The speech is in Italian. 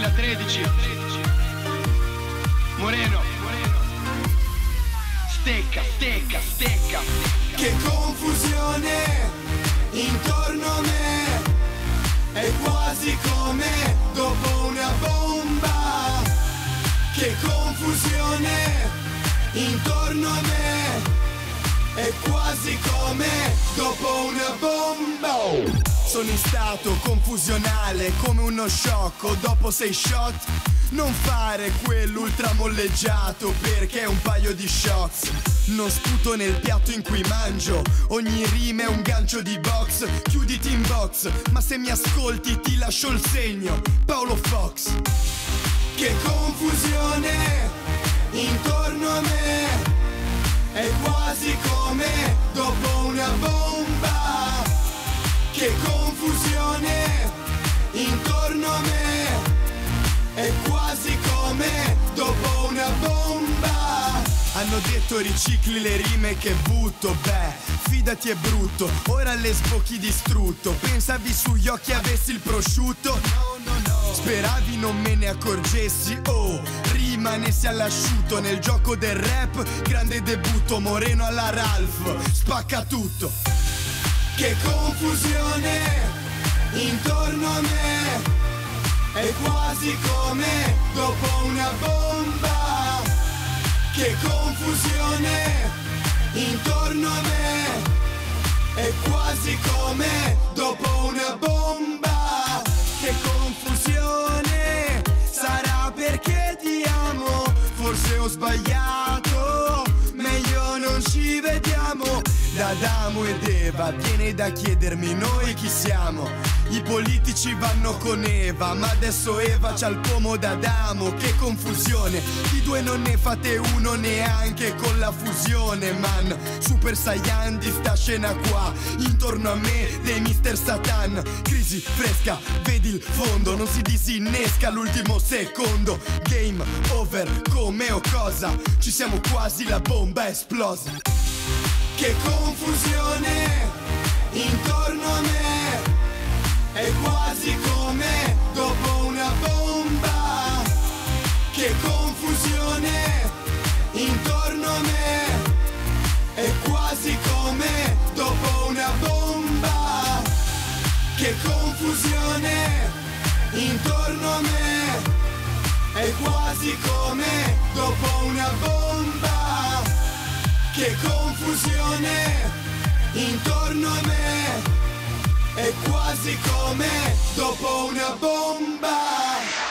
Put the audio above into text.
13 Moreno. Stecca, stecca, stecca. Che confusione intorno a me. È quasi come dopo una bomba. Che confusione intorno a me. È quasi come dopo una bomba Sono in stato confusionale come uno sciocco. Dopo sei shot Non fare quell'ultramolleggiato perché è un paio di shots. Non sputo nel piatto in cui mangio Ogni rima è un gancio di box. Chiuditi in box Ma se mi ascolti ti lascio il segno. Paolo Fox. Che confusione intorno a me. È quasi come dopo una bomba. Che confusione intorno a me. È quasi come dopo una bomba. Hanno detto ricicli le rime che butto. Beh, fidati è brutto. Ora le sbocchi distrutto. Pensavi sugli occhi avessi il prosciutto? No, no, no. Speravi non me ne accorgessi. Oh, rimanessi all'asciutto. Nel gioco del rap Grande debutto. Moreno alla Ralph. Spacca tutto. Che confusione Intorno a me È quasi come dopo una bomba. Che confusione. Intorno a me è quasi come dopo una bomba. Che confusione Sarà perché ti amo? Forse ho sbagliato Adamo ed Eva Viene da chiedermi noi chi siamo. I politici vanno con Eva Ma adesso Eva c'ha il pomo d'Adamo Che confusione. Di due non ne fate uno neanche con la fusione Man. Super Saiyan di sta scena qua Intorno a me dei Mr. Satan. Crisi fresca Vedi il fondo Non si disinnesca l'ultimo secondo. Game over come o cosa? Ci siamo quasi la bomba è esplosa Che confusione Intorno a me. È quasi come dopo una bomba. Che confusione intorno a me. È quasi come dopo una bomba. Che confusione intorno a me. È quasi come dopo una bomba Che confusione intorno a me. È quasi come dopo una bomba